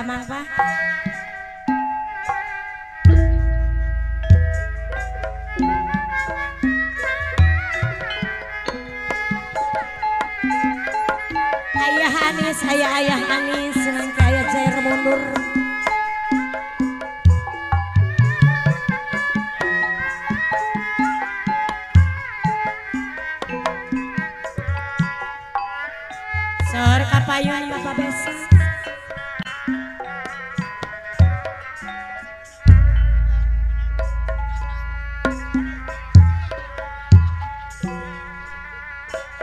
Mamang Pak. Ayah Anis, ayah ayah Anis, senang kaya cair mundur. Sor kapayuan Bapak Besa.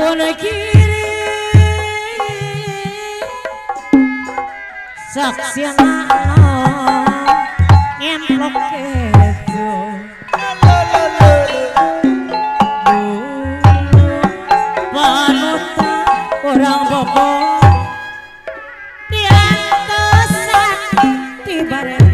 Wonogiri Saksi anakno Ngemplok kebo Wonogiri Orang bobo Diantosan Tibarek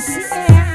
Sisi eh.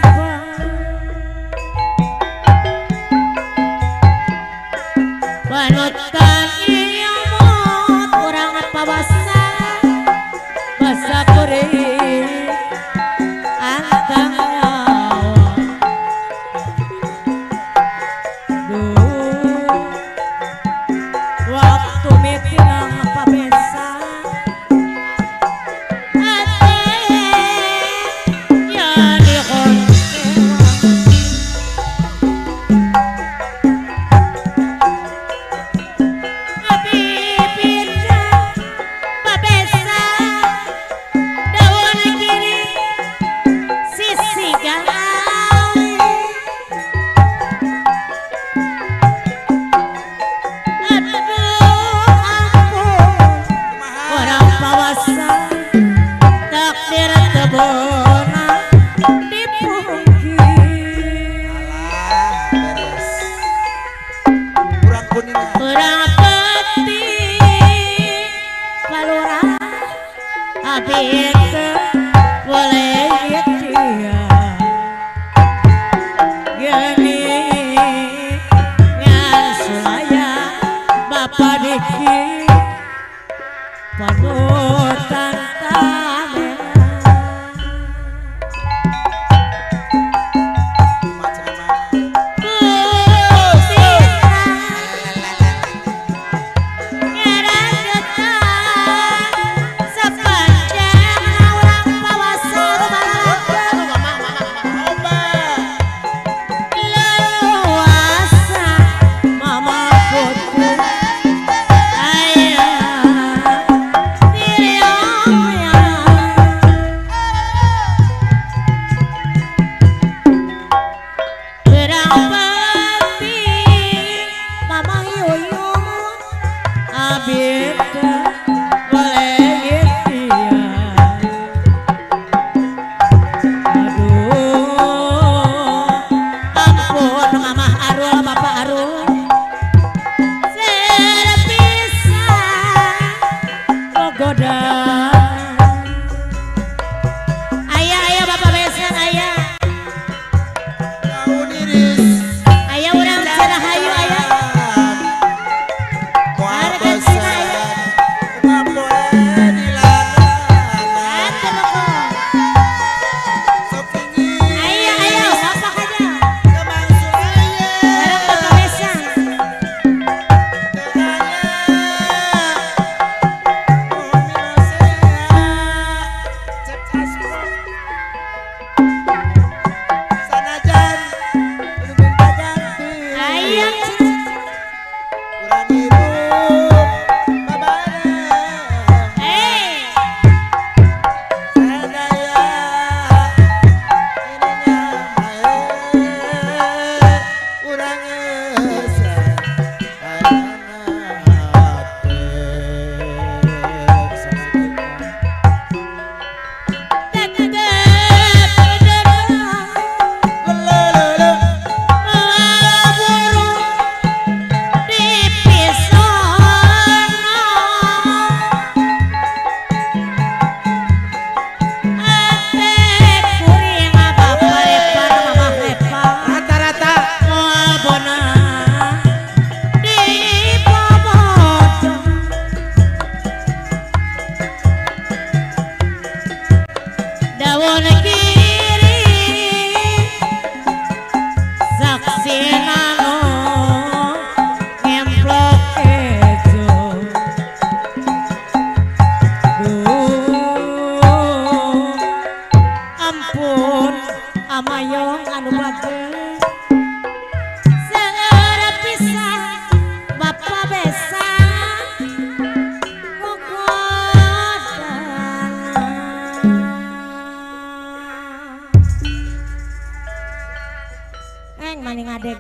ಅವನಿಗೆ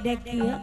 đẹp kia